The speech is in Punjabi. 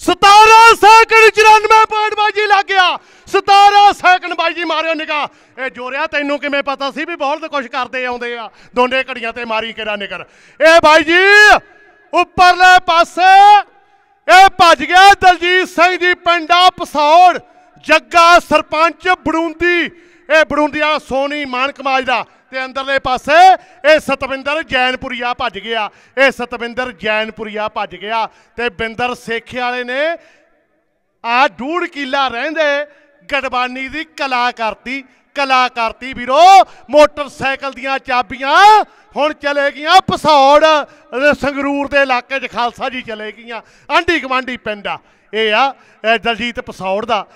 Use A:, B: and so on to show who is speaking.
A: 17 ਸੈਕਿੰਡ 94 ਪੁਆਇੰਟ ਬਾਜੀ ਲੱਗ ਗਿਆ। 17 ਸੈਕਿੰਡ ਬਾਜੀ ਮਾਰਿਓ ਨਿਕਾ ਇਹ ਜੋਰਿਆ, ਤੈਨੂੰ ਕਿਵੇਂ ਪਤਾ ਸੀ ਵੀ ਬਹੁਤ ਕੁਝ ਕਰਦੇ ਆਉਂਦੇ ਆ? ਦੋਨੇ ਘੜੀਆਂ ਤੇ ਮਾਰੀ ਕਿਹੜਾ ਨਿਕਰ ਇਹ ਬਾਈ ਜੀ ਉੱਪਰਲੇ ਪਾਸੇ। ਇਹ ਭੱਜ ਗਿਆ ਦਲਜੀਤ ਸਿੰਘ ਜੀ, ਪਿੰਡਾ ਪਸੌੜ। ਜੱਗਾ ਸਰਪੰਚ ਬੜੂੰਦੀ। ਇਹ ਬੜੂੰਦੀ ਵਾਲਾ ਸੋਨੀ ਮਾਨਕਮਾਜ ਦਾ ਤੇ ਅੰਦਰਲੇ ਪਾਸੇ ਇਹ ਸਤਵਿੰਦਰ ਜੈਨਪੁਰੀਆ ਭੱਜ ਗਿਆ। ਇਹ ਸਤਵਿੰਦਰ ਜੈਨਪੁਰੀਆ ਭੱਜ ਗਿਆ ਤੇ ਬਿੰਦਰ ਸੇਖੇ ਵਾਲੇ ਨੇ ਆ ਡੂੜ ਕਿਲਾ ਰਹਿੰਦੇ ਗੜਬਾਨੀ ਦੀ ਕਲਾ ਕਰਤੀ। ਕਲਾ ਕਰਤੀ ਵੀਰੋ, ਮੋਟਰਸਾਈਕਲ ਦੀਆਂ ਚਾਬੀਆਂ ਹੁਣ ਚਲੇ ਗਈਆਂ ਪਸੌੜ। ਸੰਗਰੂਰ ਦੇ ਇਲਾਕੇ 'ਚ ਖਾਲਸਾ ਜੀ ਚਲੇ ਗਈਆਂ। ਆਂਢੀ ਗਵਾਂਢੀ ਪਿੰਡ ਆ। ਇਹ ਆ ਦਲਜੀਤ ਪਸੌੜ ਦਾ।